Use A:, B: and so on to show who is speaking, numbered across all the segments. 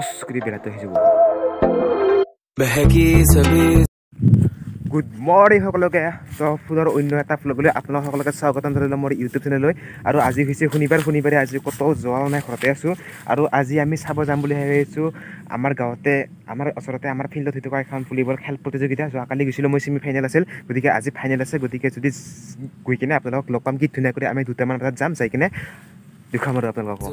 A: Phos কৰি বেলাটো আহি যাব
B: बहकी सभी
A: গুড মৰ্ণিং সকলোকে চ' ফুলৰ অন্য এটা ফ্লগলৈ আপোনালোক সকলোকে স্বাগতম জনালোঁ মোৰ ইউটিউব চেনেললৈ আৰু আজি হৈছে শনিবাৰ শনিবাৰে আজি ক'তো যোৱাও নাই ঘৰতে আছোঁ আৰু আজি আমি চাব যাম বুলি ভাবি আছোঁ আমাৰ গাঁৱতে আমাৰ ওচৰতে আমাৰ ফিল্ডত হৈ থকা এখন ভলীবল খেল প্ৰতিযোগিতা যোৱাকালি গৈছিলোঁ মই ছেমি ফাইনেল আছিল গতিকে আজি ফাইনেল আছে গতিকে যদি গৈ কিনে আপোনালোকক লগ পাম কি ধুনীয়া কৰি আমি দুটামান বজাত যাম যাই কিনে দেখুৱাম আৰু আপোনালোকক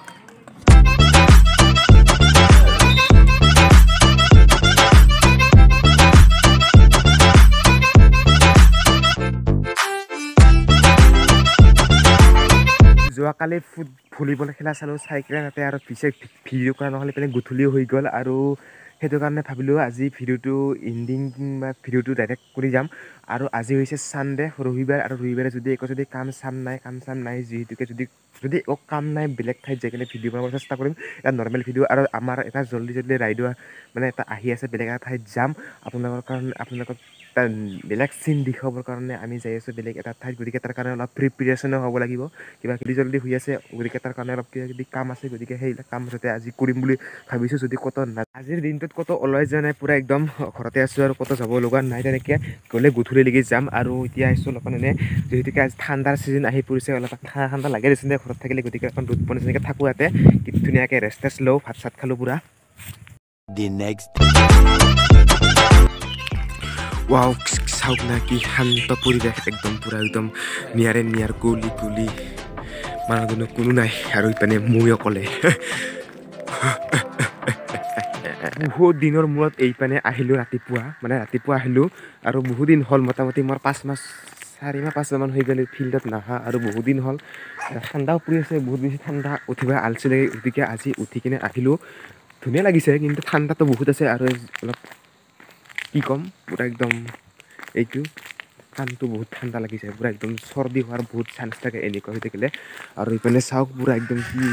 A: যোৱাকালি ফুট ভলীবল খেলা চালোঁ চাই কিনে তাতে আৰু পিছে ভিডিঅ' কৰা নহ'লে পিনে গধূলিও হৈ গ'ল আৰু সেইটো কাৰণে ভাবিলোঁ আজি ভিডিঅ'টো ইণ্ডিং বা ভিডিঅ'টো ডাইৰেক্ট কৰি যাম। আৰু আজি হৈছে ছানডে ৰবিবাৰ আৰু ৰবিবাৰে যদি একো যদি কাম চাম নাই কাম চাম নাই যিহেতুকে যদি যদি একো কাম নাই বেলেগ ঠাইত যাই কিনে ভিডিঅ' বনাব চেষ্টা কৰিম এটা নৰ্মেল ভিডিঅ' আৰু আমাৰ এটা জল্দি জল্দি ৰাইডো মানে এটা আহি আছে বেলেগ এটা ঠাইত যাম। আপোনালোকৰ কাৰণে আপোনালোকক বেলেগ চিন দেখুৱাবৰ কাৰণে আমি যাই আছোঁ বেলেগ এটা ঠাইত। গতিকে তাৰ কাৰণে অলপ প্ৰিপেৰেশ্যনো হ'ব লাগিব। কিবা জল্দি জল্দি হৈ আছে গতিকে তাৰ কাৰণে অলপ কিবা কিবি কাম আছে। গতিকে সেইবিলাক কাম যাতে আজি কৰিম বুলি ভাবিছোঁ। যদি ক'তো না আজিৰ দিনটোত ক'তো ওলাই যোৱা নাই পূৰা একদম ঘৰতে আছোঁ আৰু ক'তো যাব লগা নাই তেনেকৈ। গ'লে গধূলিলৈকে যাম আৰু এতিয়া আহিছোঁ অলপ মানে যিহেতুকে আজি ঠাণ্ডাৰ ছিজন আহি পৰিছে অলপ ঠাণ্ডা ঠাণ্ডা লাগে দেচোন দে ঘৰত থাকিলে। গতিকে এখন ৰ'দ পোৱা নিচিনাকৈ থাকোঁ ইয়াতে। কি ধুনীয়াকৈ ৰেষ্ট টেষ্ট লওঁ ভাত চাত খালোঁ পূৰা।
C: The next
A: ৱাও চাওক না কি শান্ত পৰিৱেশ একদম পূৰা একদম নিয়াৰে নিয়াৰ কুলি কুলি মানুহজনো কোনো নাই আৰু ইপিনে মই অকলে বহুত দিনৰ মূৰত এইপিনে আহিলোঁ ৰাতিপুৱা মানে ৰাতিপুৱা আহিলোঁ আৰু বহুত দিন হ'ল মোটামুটি মোৰ পাঁচ মাহ চাৰি মাহ পাঁচ মাহমান হৈ গ'ল ফিল্ডত নাহা আৰু বহুত দিন হ'ল ঠাণ্ডাও পৰি আছে বহুত বেছি ঠাণ্ডা উঠিব আলচি লাগে গতিকে আজি উঠি কিনে আহিলোঁ ধুনীয়া লাগিছে কিন্তু ঠাণ্ডাটো বহুত আছে আৰু অলপ কি ক'ম? পূৰা একদম এইটো কাণটো বহুত ঠাণ্ডা লাগি যায় পূৰা একদম চৰ্দি হোৱাৰ বহুত চান্স থাকে এনেকুৱা হৈ থাকিলে। আৰু এইফালে চাওক পূৰা একদম কি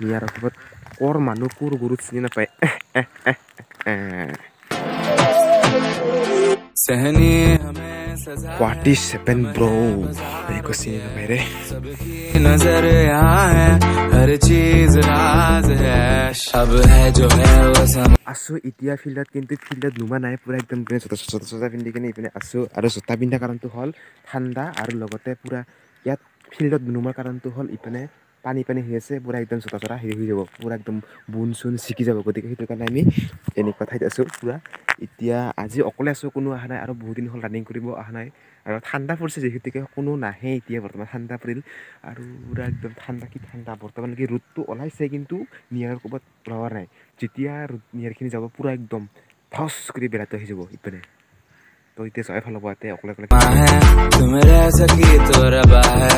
A: নিয়াৰ অভাৱত ক'ৰ মানুহ কৰ গৰু চিনি নাপায়।
B: চেহনি हमें सजा
A: হোৱাট ইজ ছেভেন ব্ৰ' একো চিনি নাপায় ৰে
B: सबकी नजर यहाँ है हर चीज राज है अब है जो है वो समा
A: আছোঁ এতিয়া ফিল্ডত কিন্তু ফিল্ডত নুমা নাই পূৰা একদম ইপিনে জোতা জোতা চোতা পিন্ধি কিনে ইপিনে আছোঁ আৰু জোতা পিন্ধা কাৰণটো হ'ল ঠাণ্ডা আৰু লগতে পূৰা ইয়াত ফিল্ডত নুমাৰ কাৰণটো হ'ল ইপিনে পানী পানী হৈ আছে পূৰা একদম চোতা হেৰি হৈ যাব পূৰা একদম বুন চুন ছিকি যাব। গতিকে সেইটো কাৰণে আমি এনেকুৱা ঠাইত আছোঁ পূৰা। এতিয়া আজি অকলে আছোঁ কোনো অহা নাই আৰু বহুত দিন হ'ল ৰানিং কৰিব অহা নাই। আৰু ঠাণ্ডা পৰিছে যিহেতুকে কোনো নাহে এতিয়া বৰ্তমান ঠাণ্ডা পৰিল। আৰু পূৰা একদম ঠাণ্ডা কি ঠাণ্ডা বৰ্তমান কি ৰ'দটো ওলাইছে কিন্তু নিয়াৰ ক'ৰবাত ওলোৱা নাই। যেতিয়া ৰ'দ নিয়াৰখিনি যাব পূৰা একদম ফচ কৰি বেলাটো আহি যাব ইপিনে। তো এতিয়া জয় ভাল হ'ব ইয়াতে অকলে অকলে
B: है तुम रह सकी तो रबा है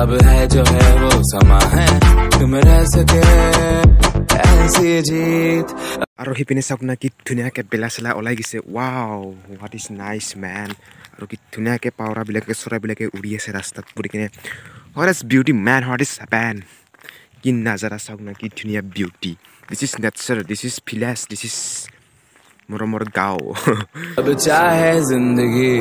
B: अब है जो है वो समा है तुम रह सके ऐसी जीत
A: আৰু সিপিনে চাওক না কি ধুনীয়াকৈ বেলা চেলা ওলাই গৈছে wow what is nice man আৰু কি ধুনীয়াকৈ পাৱৰাবিলাকে চৰাইবিলাকে উৰি আছে ৰাস্তাত পৰি কিনে what is beauty man what is happen কি নাজাৰা চাওক না কি ধুনীয়া beauty this is nature this is village this is মৰমৰ গাঁও
B: अब चाहे जिंदगी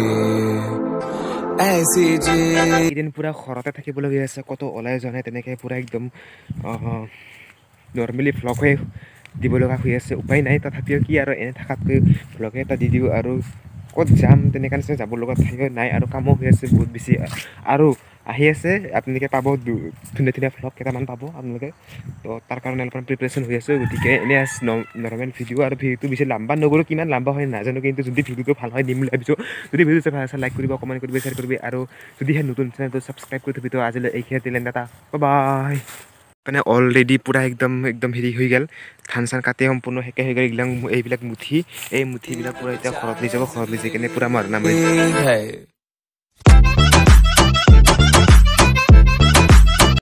B: ऐसी जीत
A: এইদিন পূৰা ঘৰতে থাকিবলগীয়া আছে ক'তো ওলাই যোৱা নাই তেনেকৈ পূৰা একদম নৰ্মেলি ভ্লগ হৈ দিব লগা হৈ আছে উপায় নাই তথাপিও কি আৰু এনে থকাতকৈ ভ্লগে এটা দি দিওঁ আৰু ক'ত যাম তেনেকুৱা নিচিনা যাব লগা ঠাই নাই আৰু কামো হৈ আছে বহুত বেছি আৰু আহি আছে আপোনালোকে পাব ধুনীয়া ধুনীয়া ভ্লগ কেইটামান পাব আপোনালোকে। তো তাৰ কাৰণে অলপমান প্ৰিপেৰেশ্যন হৈ আছে গতিকে এনে নৰ্মেল ভিডিঅ' আৰু ভিডিঅ'টো বেছি লাম্বা নগ'লোঁ কিমান লাম্বা হয় নাজানো কিন্তু যদি ভিডিঅ'টো ভাল হয় দিম বুলি ভাবিছোঁ। যদি ভিডিঅ'টো ভাল আছে লাইক কৰিব কমেণ্ট কৰিব শ্বেয়াৰ কৰিব আৰু যদিহে নতুন চেনেলটো ছাবস্ক্ৰাইব কৰি থবি তো আজিলৈ এইখিনি দিলে এটা বাই মানে অলৰেডি পূৰা একদম একদম হেৰি হৈ গ'ল। ধান চান কাটি সম্পূৰ্ণ শেষে হৈ গ'ল এইবিলাক এইবিলাক মুঠি এই মুঠিবিলাক পূৰা এতিয়া ঘৰত লৈ যাব ঘৰত লৈ যাই কিনে পূৰা মাৰণা মাৰি